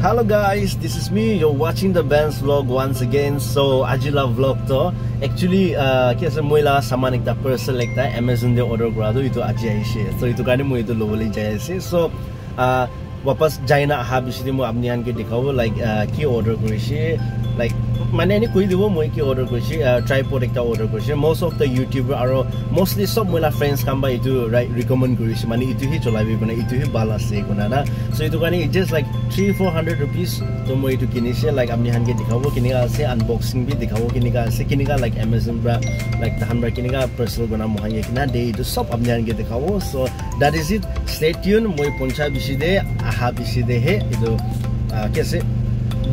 Hello guys, this is me. You're watching the band's vlog once again. So ajila vlog to actually uh kesa moila saman ekta parcel ekta Amazon de order kora do itu aji aise. So itu kane moi itu lobole jai ase. So uh wapas jaina aha biside mo apni anke dikhabo like uh, ki like মানে এনে কৈ দিব মই কি order কৰিছোঁ tripod এটা order কৰিছোঁ। Most of the YouTuber আৰু মষ্টলি চব মই ফ্ৰেণ্ডছ কাম বা এইটো ৰিকমেণ্ড কৰিছোঁ। মানে ইটোহে চলাবি মানে ইটোহে ভাল আছে একো না না? চ' এইটো কাৰণে it just like three four hundred rupees ত' মই এইটো কিনিছে। লাইক আপুনি সানকে দেখাব কেনেকুৱা আছে আনবক্সিং বি দেখাব কেনেকুৱা আছে কেনেকুৱা লাইক এমেজন পৰা লাইক তাহান পৰা কেনেকুৱা পাৰ্চেল বনাম মহাঙে কিনা। দে এইটো চব আপুনি সানকে দেখাব। চ' দেট ইজ ইট ষ্টেটিউন মই পঞ্চাছ বেছি দে আহা বেছি দেহে এইটো কি আছে?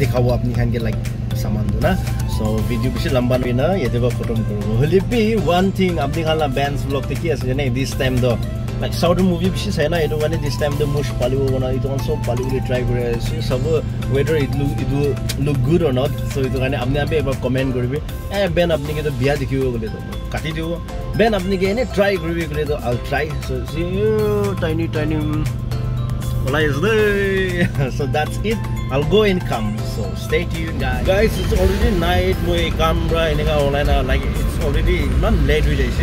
দেখাব আপুনি সানকে like सामान दो ना सो वीडियो पिछे लंबा नहीं ना ये देखो खत्म करो होली भी वन थिंग अपनी खाला बैंड्स ब्लॉग ते की আছে জানে this time do like south movie পিছে চাই না এইটো মানে দিস টাইম দো মুশ পালিব বনা এইটো মানে সব পালিব ট্রাই করে আছে সব whether it look it look good or not so এইটো কাৰণে আপনি আমি এবাৰ কমেন্ট কৰিবি এ বেন আপনি কে তো বিয়া দেখিব গলে তো কাটি দিব বেন আপনি কে এনে ট্রাই কৰিবি গলে তো আল ট্রাই সো সি টাইনি টাইনি ওলাই আছে so that's it I'll go and come. So stay tuned, guys. Guys, it's already night. Camera in the online like it's already not late with this.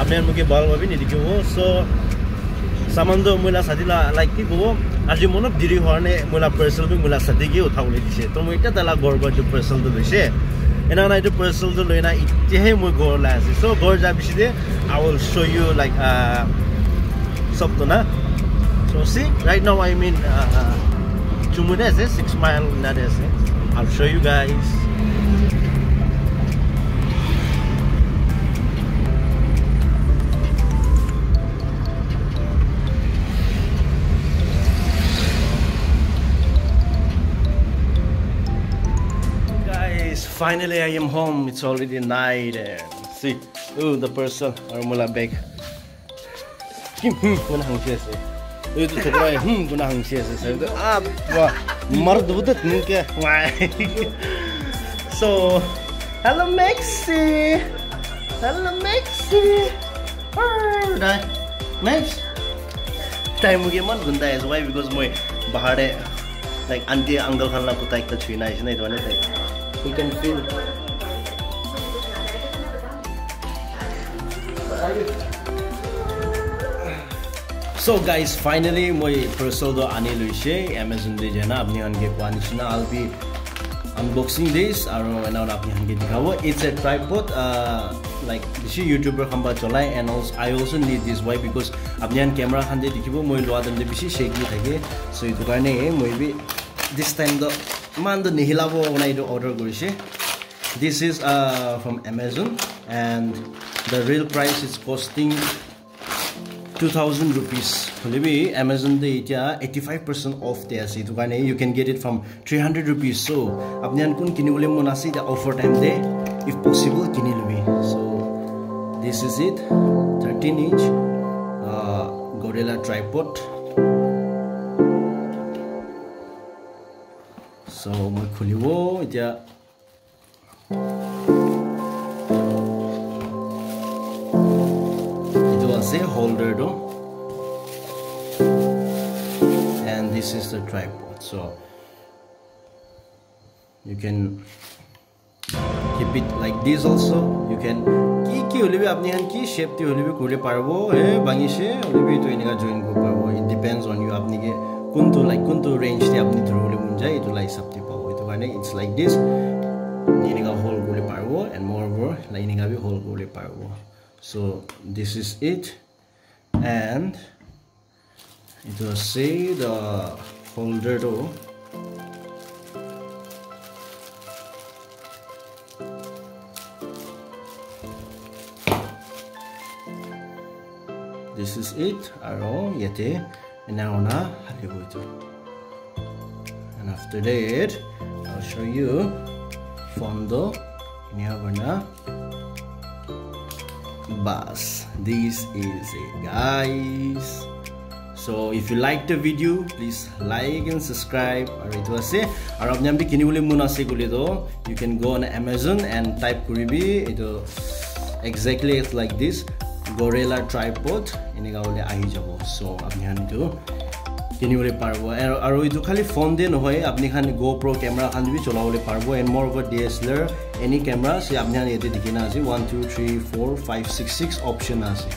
আপনি আর মুখে বল ভাবি নিদি কেউ সো সামান তো মহিলা সাথী লাইক কি কব আজি মনত দেরি হওয়ার নে মহিলা পার্সেল বি মহিলা সাথী গিয়ে উঠাবলে দিছে তো মই এটা তালা ঘর ঘর পার্সেলটো লৈছে এনে না এইটো পাৰ্চেলটো লৈ না এতিয়াহে মই ঘৰলৈ আছে চ' ঘৰ যোৱাৰ পিছতে I will show' you like চবটো না চ' C right now I mean Chumudese, eh? six mile Nadese. Eh? I'll show you guys. Guys, finally I am home. It's already night and see, oh the person Armula bag. ये तो छोकर है हम हम्म गुना हँसी हम्म ऐसे सही तो आप वाह, मर्द बुद्ध नहीं क्या? वाह। So hello Maxi hello Maxi di max time मुझे मन गुंडा है वाइ बिकॉज़ मुझे बाहर है लाइक अंकल अंकल खाना पुताई का तो छुईना इसने तो नहीं था you can feel so' guys finally মই ফ্ৰেছৰ আনি লৈছে এমেজন দি যেনা আপুনি এনেকৈ কোৱা নিচিনা আল বি আনবক্সিং দিছ আৰু এনেধৰণে আপুনি এনেকৈ দেখাব ইটছ এ ট্ৰাইপত লাইক বেছি ইউটিউবৰ সম্বাদ চলাই and also I also need this why because আপুনি এন কেমেৰাখন যে দেখিব মই লোৱা দিনটো বেছি চেক দি থাকে চ' এইটো কাৰণে মই বি দিছ টাইমটো ইমানটো নিহিলাব মানে এইটো অৰ্ডাৰ কৰিছে this is from Amazon and the real price is costing 2000 rupees. হলে বি Amazon তে এতিয়া 85% অফ তে আছে তো কানে you can get it from 300 rupees. So আপনি আন কোন কিনি বলে মন আছে দা অফার টাইম দে ইফ পসিবল কিনি লবি so this is it 13 inch gorilla tripod so মই খুলিব এতিয়া a holder though? And this is the tripod so you can keep it like this also. You can কি কি হলিবি আপনি হান কি শেপ তি হলিবি করে পারবো এ ভাঙিছে হলিবি তো এনেকা জয়েন করব পারবো ইট ডিপেন্ডস অন ইউ আপনি কে কোনটো লাইক কোনটো রেঞ্জ তে আপনি ধরলে মন যায় এটো লাইক সাপতি পাবো এটো কারণে ইটস লাইক দিস এনেকা হোল করে পারবো এন্ড মোর ওভার লাইক এনেকা বি হোল করে পারবো so this is it. And it will say the folder though this is it. Aro yete now na halibuito and after that i'll show you fondo ini na bus this is it guys so if you like the video please like and subscribe আৰু এইটো আছে আৰু আপুনি আমি কিনিবলৈ মন আছে ক'লেতো you can go on amazon and type কৰিবি এইটো exactly it's like this gorilla tripod এনেকুৱা বোলে আহি যাব so আপুনি এইটো কিনিবলৈ পাৰিব। আৰু এইটো খালি দিয়ে নহয় আপুনি খান গ' প্ৰ' কেমেৰা খান বি চলাবলৈ পাৰিব এণ্ড মোৰ D S L R any camera আছে আপুনি খান ইয়াতে দেখি না আছে one two three four five six six option আছে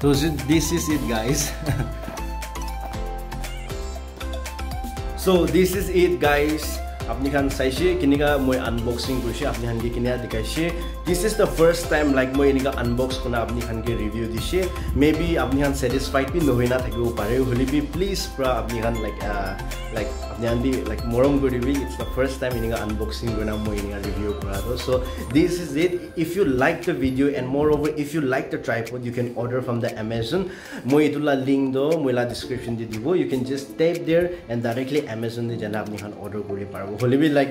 তো this is it guys so' this is it guys আপুনি খান চাইছে কেনেকুৱা মই আনবক্সিং কৰিছে আপুনি খানকে কেনেকুৱা দেখাইছে this is the first time like মই এনেকুৱা আনবক্স কৰা আপুনি খানকে ৰিভিউ দিছে মে বি আপুনি খান ছেটিছফাইড বি নহৈ নাথাকিব পাৰে হ'লে বি প্লিজ পূৰা আপুনি খান লাইক লাইক আপুনি খান দি লাইক মৰম কৰিবি ইটছ দ্য ফাৰ্ষ্ট টাইম এনেকুৱা আনবক্সিং কৰি মই এনেকুৱা ৰিভিউ কৰাটো so' this is it if you like the video' and moreover if you like the tripod you can order from the Amazon মই এইটো লা লিংক দ মই লা ডিছক্ৰিপশ্যন দি দিব you can just tap there and directly Amazon দি যেনে আপুনি খান order কৰিব পাৰিব হ'লে বি লাইক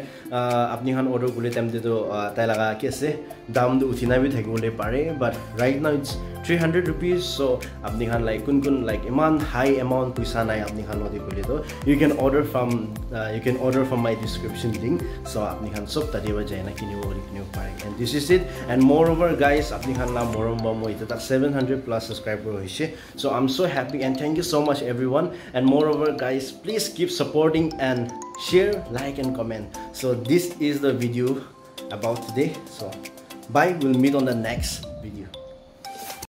আপুনি খান অৰ্ডাৰ কৰিলে তেন্তেতো তাই লগা কি আছে দামটো উঠি নাই বি থাকিবলৈ পাৰে but right now it's three hundred rupees so' আপুনি খান লাইক কোন কোন লাইক ইমান হাই এমাউণ্ট পইচা নাই আপুনি খান নদী বুলিতো you can order from you can order from my description link so' আপুনি খান চব তাতে যায় না কিনিব বুলি কিনিব পাৰে। And this is it and moreover guys আপুনি খান নাম মৰম বা মই এতিয়া তাত ছেভেন হাণ্ড্ৰেড প্লাছ ছাবস্ক্ৰাইবাৰ হৈছে so' I am so' happy and thank you so' much everyone and moreover guys please keep supporting and share like and comment. So this is the video about today. So bye we'll meet on the next